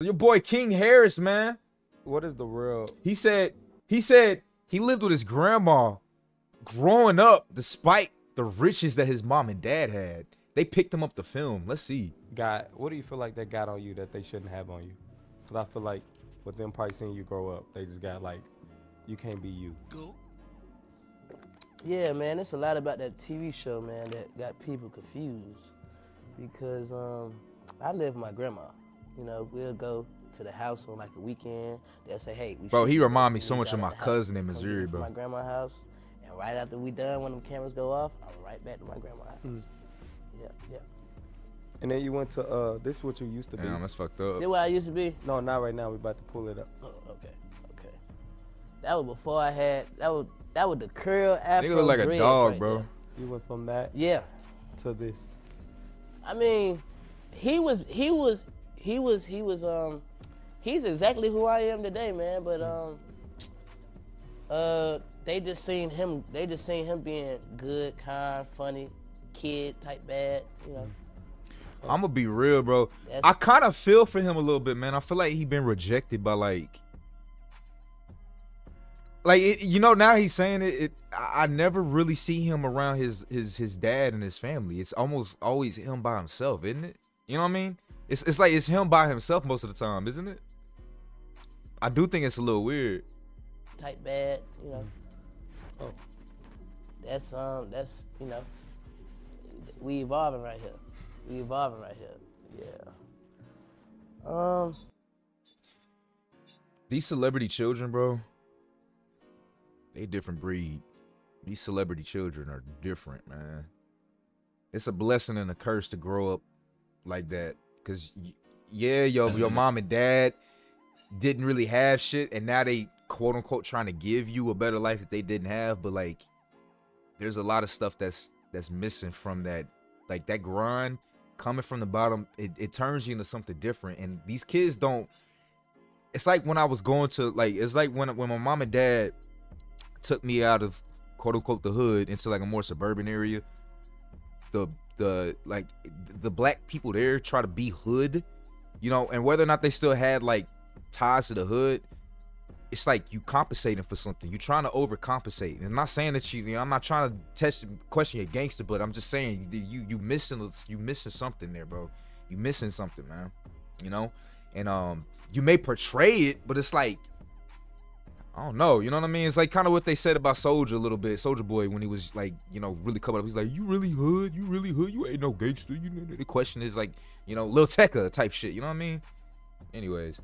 Your boy King Harris, man. What is the real? He said he said he lived with his grandma growing up despite the riches that his mom and dad had. They picked him up to film. Let's see. God, what do you feel like they got on you that they shouldn't have on you? Cause I feel like with them probably seeing you grow up, they just got like, you can't be you. Yeah, man, it's a lot about that TV show, man, that got people confused. Because um, I live with my grandma. You know, we'll go to the house on like a weekend. They'll say, "Hey, we Bro, he go remind me so much of my cousin in Missouri, bro. My grandma's house, and right after we done, when them cameras go off, I'm right back to my grandma's house. Mm. Yeah, yeah. And then you went to uh, this is what you used to be. Damn, that's fucked up. This what I used to be. No, not right now. We about to pull it up. Oh, okay, okay. That was before I had that was that was the curl after. Nigga look like a dreads dog, right bro. there. You went from that Yeah, to this. I mean, he was he was he was he was um he's exactly who I am today, man. But um uh they just seen him they just seen him being good, kind, funny, kid type bad, you know. I'm gonna be real, bro. That's- I kind of feel for him a little bit, man. I feel like he been rejected by like, like it, you know. Now he's saying it. it I I never really see him around his his his dad and his family. It's almost always him by himself, isn't it? You know what I mean? It's it's like it's him by himself most of the time, isn't it? I do think it's a little weird. type bad, you know. Oh. That's um that's you know we evolving right here. We evolving right here. Yeah. Um These celebrity children, bro. They a different breed. These celebrity children are different, man. It's a blessing and a curse to grow up like that. Cause y- yeah, your your mm-hmm. mom and dad didn't really have shit, and now they quote unquote trying to give you a better life that they didn't have. But like, there's a lot of stuff that's that's missing from that. Like that grind coming from the bottom, it, it turns you into something different. And these kids don't it's like when I was going to like it's like when when my mom and dad took me out of quote unquote the hood into like a more suburban area. The the like the black people there try to be hood, you know, and whether or not they still had like ties to the hood, it's like you compensating for something. You're trying to overcompensate. And I'm not saying that you, you know, I'm not trying to test question your gangster, but I'm just saying you you, missing you missing something there, bro. You missing something, man. You know, and um, you may portray it, but it's like I don't know. You know what I mean? It's like kind of what they said about Soulja a little bit. Soulja Boy when he was like, you know, really coming up. He's like, you really hood? You really hood? You ain't no gangster. You know. The question is like, you know, Lil Tecca type shit. You know what I mean? Anyways.